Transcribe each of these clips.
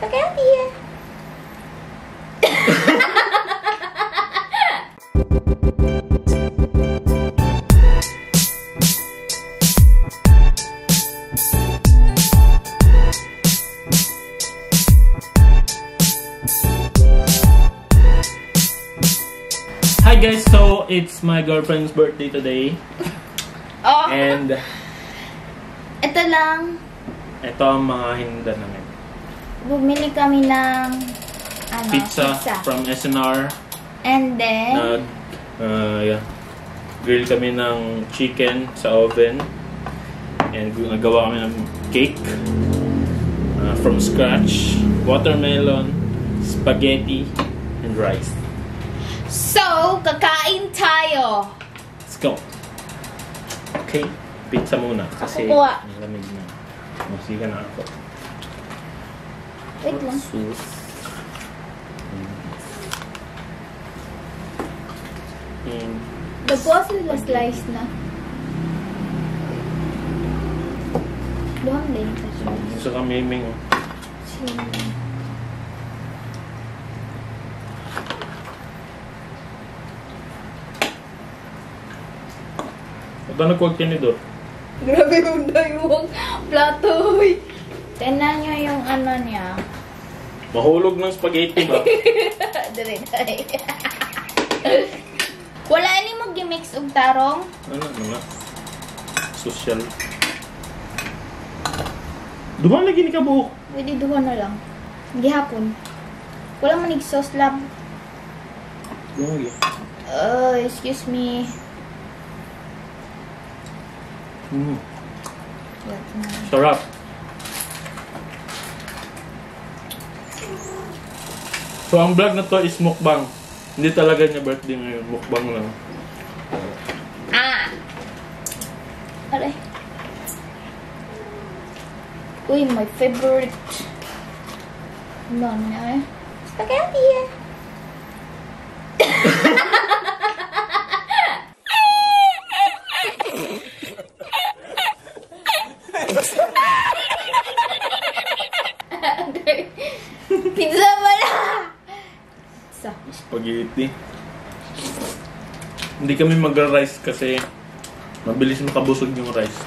Spaghetti. Eh? Hi guys, so it's my girlfriend's birthday today. Oh, And ito lang. ito ang mga hinda namin. Bumili kami ng ano, Pizza, from SNR. And then, Nag, uh, yeah, grill kami ng chicken sa oven. And nagawa kami ng cake uh, from scratch. Watermelon, spaghetti, and rice. so, kakain tayo. Let's go. Okay, pizza muna. Kasi Ako kuha. ang lamig na. Masika na ako. Wait lang. Sus. Mm. Dagpo sila slice na. Doon din. Gusto ka miming. oh. Ito nagkuwag tinidor. Grabe yung daywang plato. Tingnan nyo yung ano niya. Mahulog ng spaghetti ba? Dali, dali. Wala ni mo gimix og tarong. ano, ano nga? Social. Duman lagi ni ka buhok. Pwede duha na lang. Gihapon. Wala man nig sauce lab. Duman lagi. Oh, excuse me. Mm. Na. Sarap. So, ang vlog na to is mukbang. Hindi talaga niya birthday ngayon. Mukbang lang. Ah! Aray. Uy, my favorite. Ano na eh? Spaghetti eh. Pizza pala! Pizza. Spaghetti. Hindi kami magra-rice kasi mabilis makabusog yung rice.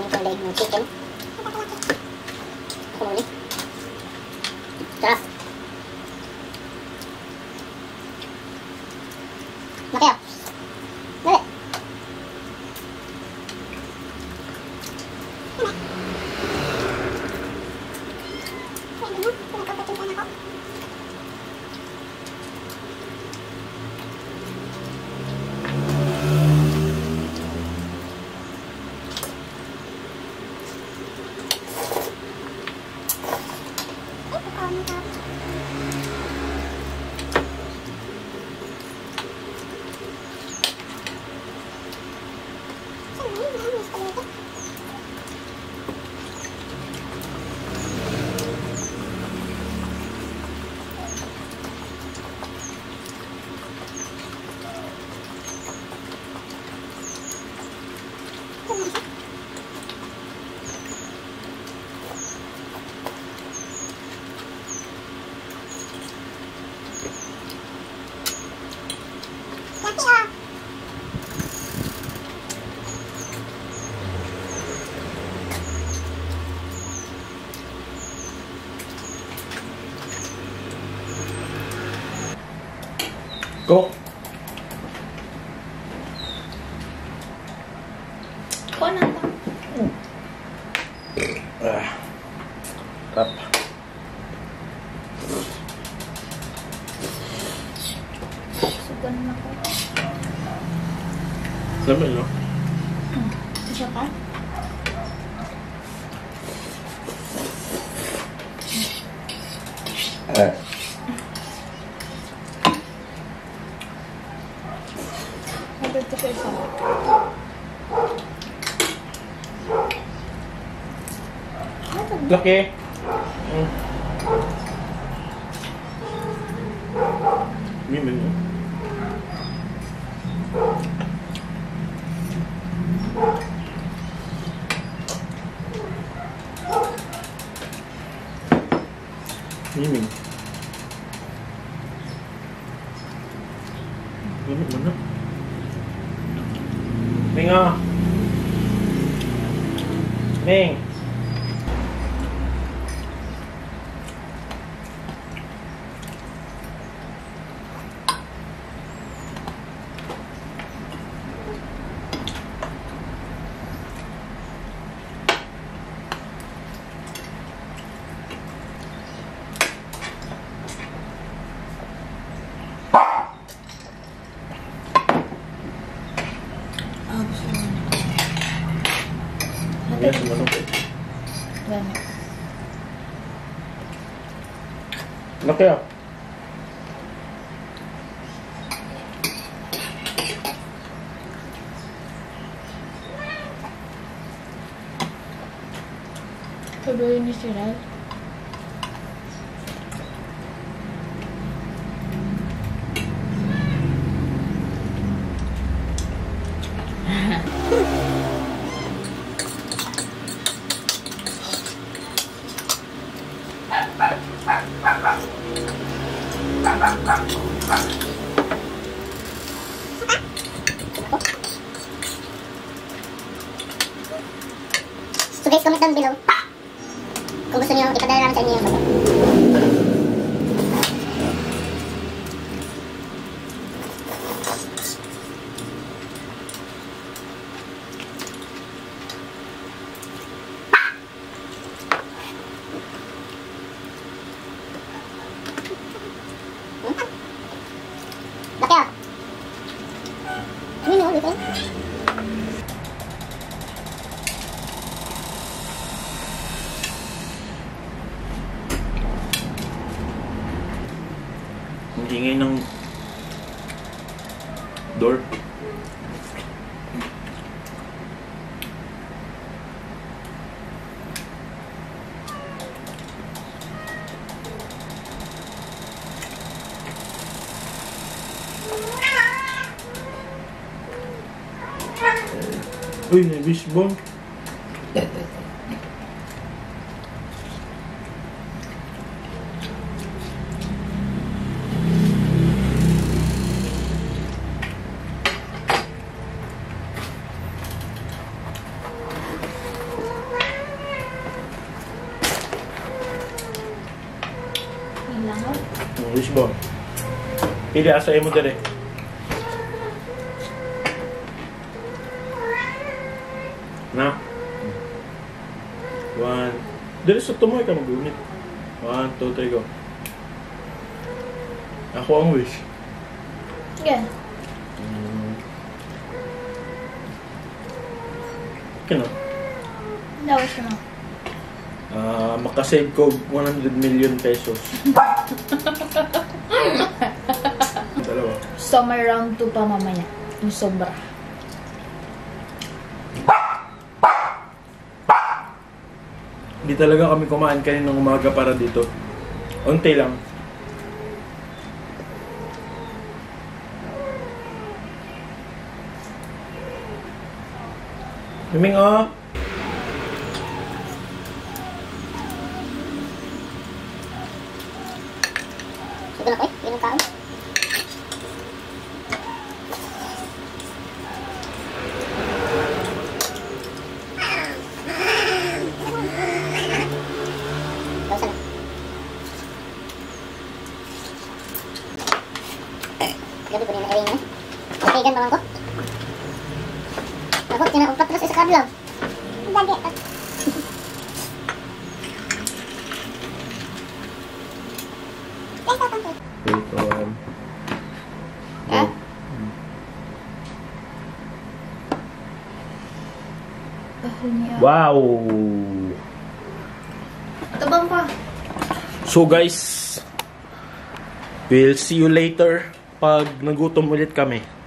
Yung leg ng chicken. Kumuli. Sarap. Mateo. Dali. Ko na to. Ah. Tap. Sugan na ko. Sabi nyo? Isa pa? Ito ko isa. được kìa. Ừ. miếng miếng mình, miếng mình, mình đó miếng ngon. Miếng Tuloy ni Siral. So guys, comment down below. Kung gusto niyo, ipadala namin sa inyo yung photo. Uy, may. Ang fishbone. Pili asa mo dali. Na. One. Dali sa tumoy ka mag-unit. One, two, three, go. Ako ang wish. Gan. Mm. Kano? Daw siya na. Ah, makasave ko 100 million pesos. Dalawa. Summer round 2 pa mamaya. Yung sobra. Hindi talaga kami kumain kaninang umaga para dito. Unti lang. Miming oh! Siguro ko eh, yun ang kaon. Bawsan na. Gabi ko na na-airing na. Okay, gan ko. Ako, tinaupat terus isa kadlaw. Dagi. Wait, um... Ha? Niya. Wow! Tabang pa. So guys, we'll see you later pag nagutom ulit kami.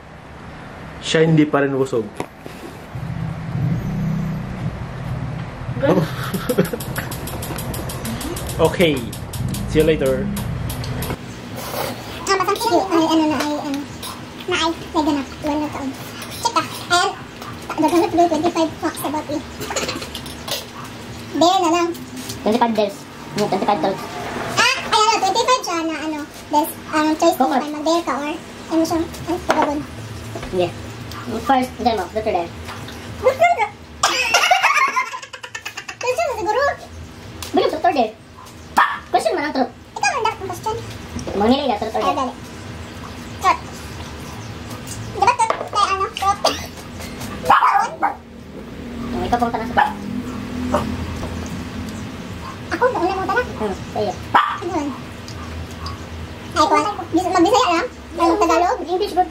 Siya hindi pa rin busog. Okay, see you later. Ah, matang. Ay, ano na, ay, ano. Na ay, may ganap. Iwan na taon. Check ah. Ayan. Na tuloy, 25 bucks sa bati. Bear na lang. 25 days. No, 25 dollars. Ah, ayan this, um, choice mo Coconut. kung mag-dare ka or ano siya, ano. Sige. First, dyan mo, Dr. Dare. Question mo siguro. Bilang Dr. Dare. Question man ang truth. Ikaw ang dapat ang question. Mga nilay na, Dr. Ay, Dare. dali. Trot. Di ba trot? Kaya ano, trot. Taon? Oh, Ikaw pang tanong sa pa. Ako, nauna mo tanong. Hmm, sa'yo. Ano yun? Ay, kuwan. Bis- Magbisaya lang? Ang Tagalog? English good.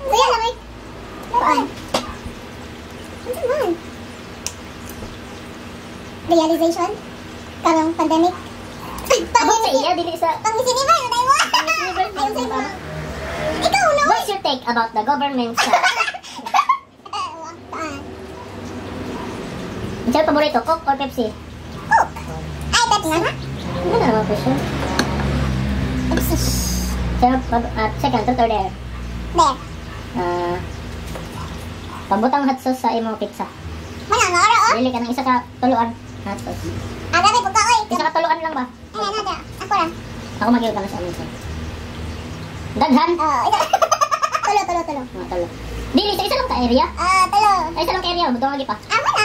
Saya lang eh. Kuwan. Ano man? Realization? Karong pandemic? Abot sa iya, dili sa... Pang sinima, yun sinima. Ikaw, no? What's your take about the government sa... Sa'yo paborito, Coke or Pepsi? Cook. Ay, Pepsi na? Ano na naman? Pepsi. Pab- ah, second, truth or dare? There. Ah... pabutang hot sauce sa imong pizza. Mana nga, ora, oh. Dili ka ng isa ka tuluan hot sauce. Ah, grabe, pagka, oy. Isa ka tuluan lang ba? Ay, ano, da. Ako lang. Ako mag ka na sa amin. Daghan? Oo, ito. Tulo, tulo, tulo. Mga talo. Dili, sa isa lang ka area. Ah, tulo. Sa isa lang ka area, butong lagi pa. Ah, mana?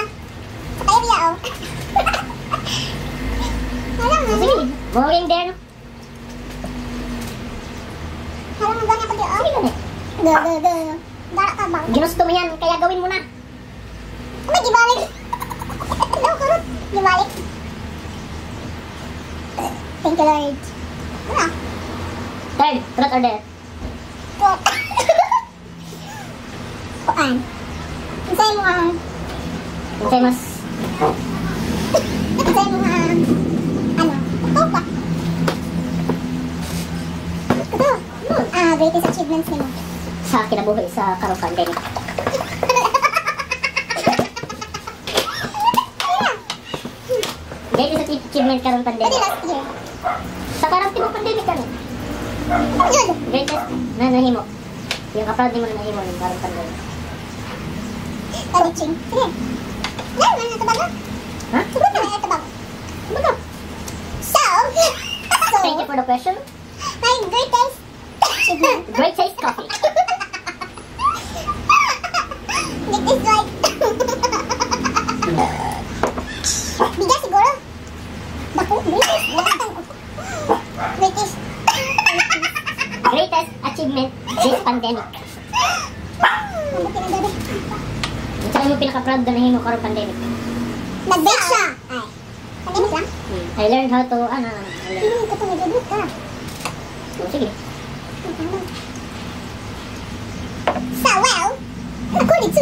Sa tayo niya, oh. Alam mo, Sige, moving there no? alam mo ba niya pag oh? Sige gani. Go, go, go. Dara ka ba? Ginusto mo yan, kaya gawin mo na. May gibalik. Gibalik. Thank you, Lord. Ano? Third, truth or dare? Trot. Kuan. Isay mo ang... Kung sa'yo mas... Isay mo ang... Ano? Ito pa. Ito. Ah, greatest achievements ni mo. sa kinabuhi sa karong pandemic. Dahil sa achievement Pwede pandemic. last year. Sa karong tibok pandemic kani. Yun. Greatest na nahimo. Yung ka-proud mo na nahimo ng karong pandemic. Kaliching. Sige. Yan, mga tabago. Ha? Sugot na mga tabago. Sugot na. So, so, Thank you for the question. my greatest achievement. Great taste coffee. It is like... Bako, greatest. Achievement this pandemic. Ang sa'yo mo pinaka-proud na nahimo karong pandemic. Nag-bake siya. Ay. Pandemic lang? Hmm. I learned how to, ano, ano, I learned. Hindi ka nag-bake ka. Oh, sige. So, well, according to